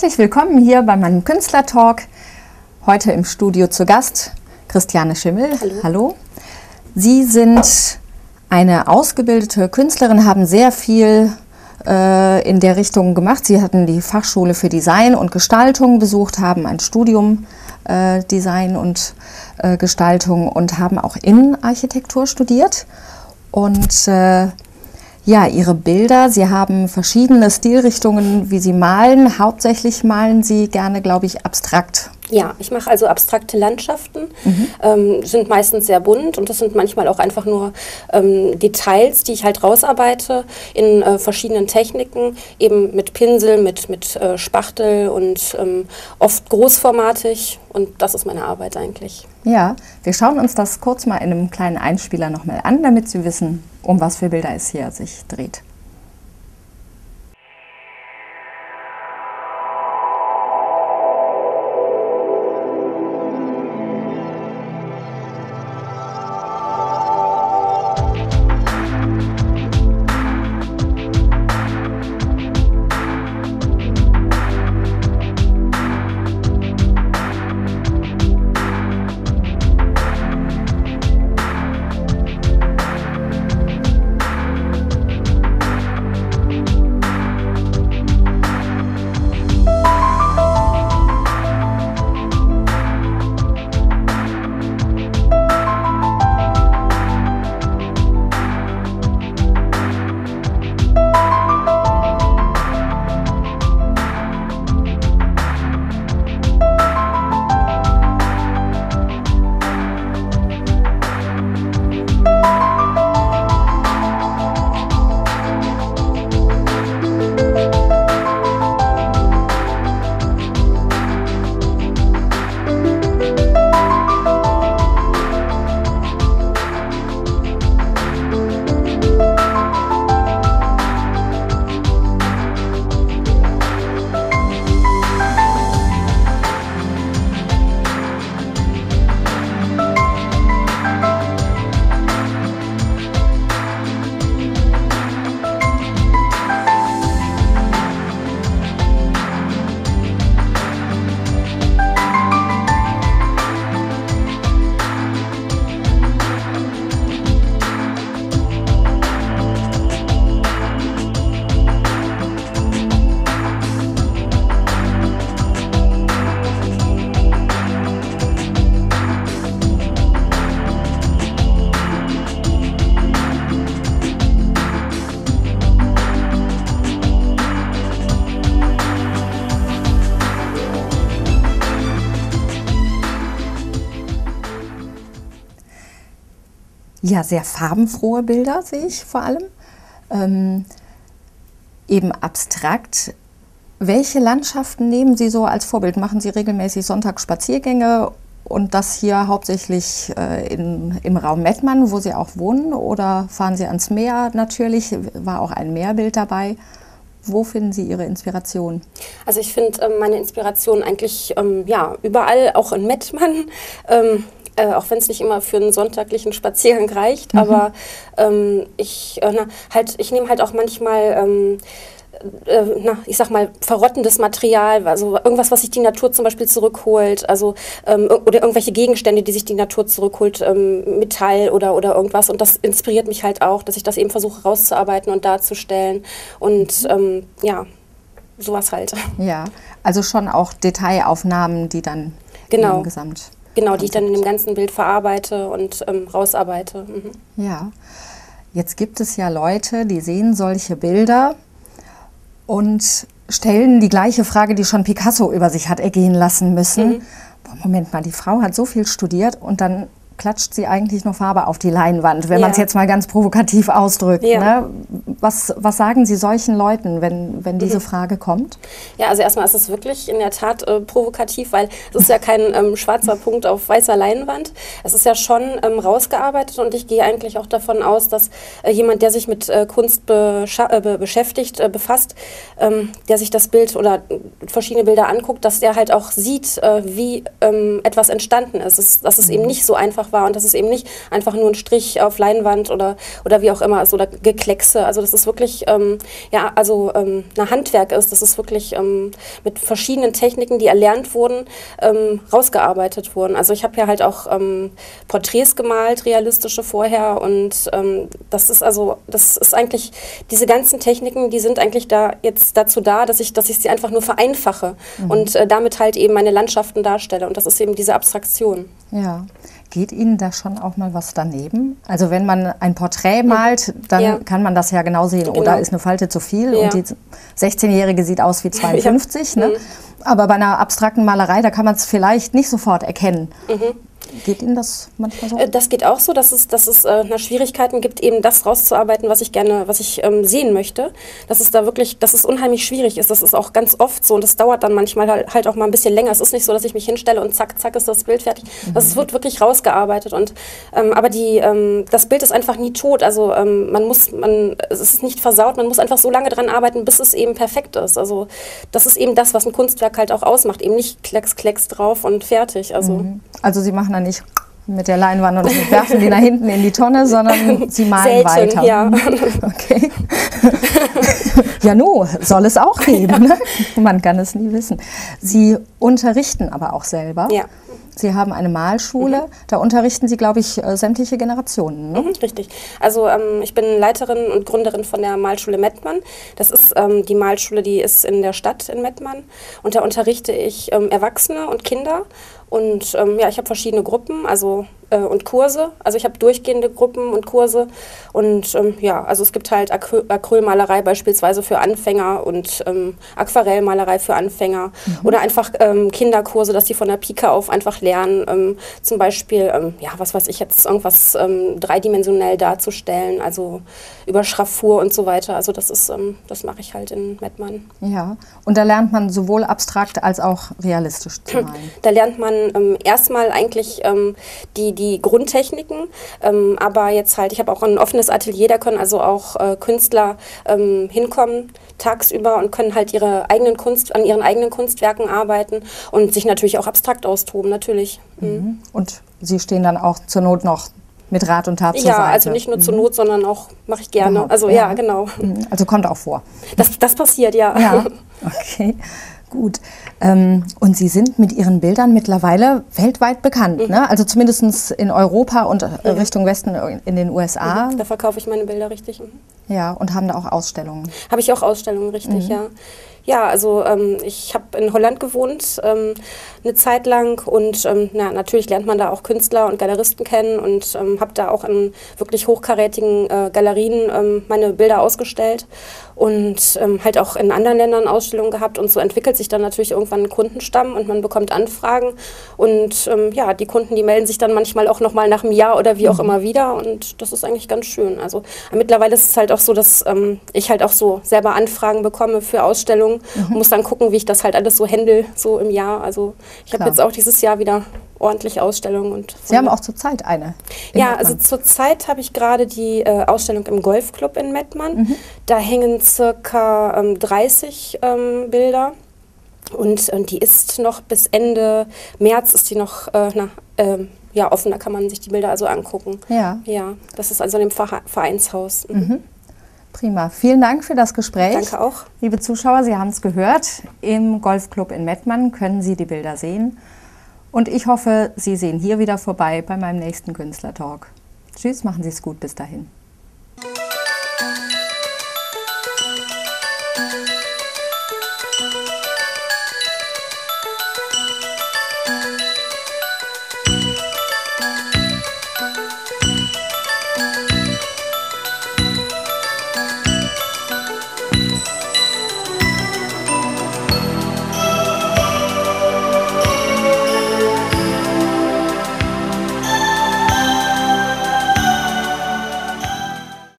Herzlich willkommen hier bei meinem Künstlertalk. Heute im Studio zu Gast Christiane Schimmel. Hallo. Hallo. Sie sind eine ausgebildete Künstlerin, haben sehr viel äh, in der Richtung gemacht. Sie hatten die Fachschule für Design und Gestaltung besucht, haben ein Studium äh, Design und äh, Gestaltung und haben auch Innenarchitektur studiert. Und äh, ja, Ihre Bilder, Sie haben verschiedene Stilrichtungen, wie Sie malen. Hauptsächlich malen Sie gerne, glaube ich, abstrakt. Ja, ich mache also abstrakte Landschaften, ähm, sind meistens sehr bunt und das sind manchmal auch einfach nur ähm, Details, die ich halt rausarbeite in äh, verschiedenen Techniken, eben mit Pinsel, mit, mit äh, Spachtel und ähm, oft großformatig und das ist meine Arbeit eigentlich. Ja, wir schauen uns das kurz mal in einem kleinen Einspieler nochmal an, damit Sie wissen, um was für Bilder es hier sich dreht. Ja, sehr farbenfrohe Bilder sehe ich vor allem. Ähm, eben abstrakt. Welche Landschaften nehmen Sie so als Vorbild? Machen Sie regelmäßig Sonntagsspaziergänge und das hier hauptsächlich äh, in, im Raum Mettmann, wo Sie auch wohnen? Oder fahren Sie ans Meer natürlich? War auch ein Meerbild dabei. Wo finden Sie Ihre Inspiration? Also ich finde ähm, meine Inspiration eigentlich ähm, ja, überall, auch in Mettmann. Ähm, äh, auch wenn es nicht immer für einen sonntaglichen Spaziergang reicht, Mhm. aber ähm, ich, äh, na, halt, ich nehme halt auch manchmal, ähm, äh, na, ich sag mal, verrottendes Material, also irgendwas, was sich die Natur zum Beispiel zurückholt, also ähm, oder irgendwelche Gegenstände, die sich die Natur zurückholt, ähm, Metall oder, oder irgendwas. Und das inspiriert mich halt auch, dass ich das eben versuche rauszuarbeiten und darzustellen. Und Mhm. ähm, ja, sowas halt. Ja, also schon auch Detailaufnahmen, die dann Genau. im Gesamt. Genau, die ich dann in dem ganzen Bild verarbeite und ähm, rausarbeite. Mhm. Ja, jetzt gibt es ja Leute, die sehen solche Bilder und stellen die gleiche Frage, die schon Picasso über sich hat ergehen lassen müssen. Boah, Moment mal, die Frau hat so viel studiert und dann klatscht sie eigentlich nur Farbe auf die Leinwand, wenn Ja. man es jetzt mal ganz provokativ ausdrückt. Ja. Ne? Was, was sagen Sie solchen Leuten, wenn, wenn diese Frage kommt? Ja, also erstmal ist es wirklich in der Tat äh, provokativ, weil es ist ja kein ähm, schwarzer Punkt auf weißer Leinwand. Es ist ja schon ähm, rausgearbeitet und ich gehe eigentlich auch davon aus, dass äh, jemand, der sich mit äh, Kunst bescha- äh, be beschäftigt, äh, befasst, ähm, der sich das Bild oder verschiedene Bilder anguckt, dass der halt auch sieht, äh, wie ähm, etwas entstanden ist. Es, dass es eben nicht so einfach einfach war und das ist eben nicht einfach nur ein Strich auf Leinwand oder, oder wie auch immer ist oder Gekleckse. Also das ist wirklich, ähm, ja, also ähm, ein Handwerk ist, das ist wirklich ähm, mit verschiedenen Techniken, die erlernt wurden, ähm, rausgearbeitet wurden. Also ich habe ja halt auch ähm, Porträts gemalt, realistische vorher und ähm, das ist also, das ist eigentlich, diese ganzen Techniken, die sind eigentlich da jetzt dazu da, dass ich, dass ich sie einfach nur vereinfache mhm. und äh, damit halt eben meine Landschaften darstelle und das ist eben diese Abstraktion. Ja. Geht Ihnen da schon auch mal was daneben? Also wenn man ein Porträt malt, dann ja. kann man das ja genau sehen. Genau. Oder ist eine Falte zu viel ja. und die 16-Jährige sieht aus wie 52. Ja. Ne? Mhm. Aber bei einer abstrakten Malerei, da kann man es vielleicht nicht sofort erkennen. Mhm. Geht Ihnen das manchmal so? Äh, das geht auch so, dass es, dass es äh, Schwierigkeiten gibt, eben das rauszuarbeiten, was ich gerne, was ich ähm, sehen möchte. Dass es da wirklich, dass es unheimlich schwierig ist. Das ist auch ganz oft so und das dauert dann manchmal halt, halt auch mal ein bisschen länger. Es ist nicht so, dass ich mich hinstelle und zack, zack ist das Bild fertig. Mhm. Das wird wirklich rausgearbeitet. Und, ähm, aber die, ähm, das Bild ist einfach nie tot. Also ähm, man muss, man, es ist nicht versaut, man muss einfach so lange dran arbeiten, bis es eben perfekt ist. Also das ist eben das, was ein Kunstwerk halt auch ausmacht. Eben nicht Klecks, Klecks drauf und fertig. Also, mhm. also Sie machen dann nicht mit der Leinwand und werfen die nach hinten in die Tonne, sondern sie malen Selten, weiter. Ja. Okay. ja, no, soll es auch geben. Ne? Man kann es nie wissen. Sie unterrichten aber auch selber. Ja. Sie haben eine Malschule, mhm. da unterrichten Sie, glaube ich, äh, sämtliche Generationen. Ne? Mhm, richtig. Also ähm, ich bin Leiterin und Gründerin von der Malschule Mettmann. Das ist ähm, die Malschule, die ist in der Stadt in Mettmann. Und da unterrichte ich ähm, Erwachsene und Kinder und ähm, ja, ich habe verschiedene Gruppen also, äh, und Kurse. Also ich habe durchgehende Gruppen und Kurse. Und ähm, ja, also es gibt halt Acry Acrylmalerei beispielsweise für Anfänger und ähm, Aquarellmalerei für Anfänger. Mhm. Oder einfach ähm, Kinderkurse, dass die von der Pika auf einfach lernen. Ähm, zum Beispiel, ähm, ja, was weiß ich jetzt, irgendwas dreidimensionell darzustellen. Also über Schraffur und so weiter. Also das ist, das mache ich halt in Mettmann. Ja, und da lernt man sowohl abstrakt als auch realistisch zu malen. Da lernt man ähm, erstmal eigentlich ähm, die, die Grundtechniken, ähm, aber jetzt halt, ich habe auch ein offenes Atelier, da können also auch äh, Künstler ähm, hinkommen tagsüber und können halt ihre eigenen Kunst, an ihren eigenen Kunstwerken arbeiten und sich natürlich auch abstrakt austoben, natürlich. Mhm. mhm. Und Sie stehen dann auch zur Not noch mit Rat und Tat ja, zur Seite. Ja, also nicht nur zur mhm. Not, sondern auch mache ich gerne. Überhaupt, also ja, ja genau. Mhm. Also kommt auch vor. Das, das passiert, ja. Ja, okay. Gut. Ähm, und Sie sind mit Ihren Bildern mittlerweile weltweit bekannt, mhm. ne? Also zumindest in Europa und äh, ja. Richtung Westen in den USA. Mhm. Da verkaufe ich meine Bilder richtig. Mhm. Ja, und haben da auch Ausstellungen. Habe ich auch Ausstellungen, richtig, mhm. ja. Ja, also ähm, ich habe in Holland gewohnt ähm, eine Zeit lang und ähm, na, natürlich lernt man da auch Künstler und Galeristen kennen und ähm, habe da auch in wirklich hochkarätigen äh, Galerien ähm, meine Bilder ausgestellt und ähm, halt auch in anderen Ländern Ausstellungen gehabt und so entwickelt sich dann natürlich irgendwann ein Kundenstamm und man bekommt Anfragen und ja, die Kunden, die melden sich dann manchmal auch nochmal nach einem Jahr oder wie auch mhm. immer wieder und das ist eigentlich ganz schön. Also mittlerweile ist es halt auch so, dass ich halt auch so selber Anfragen bekomme für Ausstellungen mhm. muss dann gucken, wie ich das halt alles so händel, so im Jahr. Also ich habe jetzt auch dieses Jahr wieder ordentlich Ausstellungen. Und Sie haben auch zurzeit eine. Ja, Mettmann. also zurzeit habe ich gerade die äh, Ausstellung im Golfclub in Mettmann. Mhm. Da hängen circa ähm, 30 ähm, Bilder. Und, und die ist noch bis Ende März ist die noch äh, na, ähm, ja, offen, da kann man sich die Bilder also angucken. Ja. Ja, das ist also in dem Vereinshaus. Mhm. Mhm. Prima. Vielen Dank für das Gespräch. Danke auch. Liebe Zuschauer, Sie haben es gehört. Im Golfclub in Mettmann können Sie die Bilder sehen. Und ich hoffe, Sie sehen hier wieder vorbei bei meinem nächsten Künstlertalk. Tschüss, machen Sie es gut bis dahin.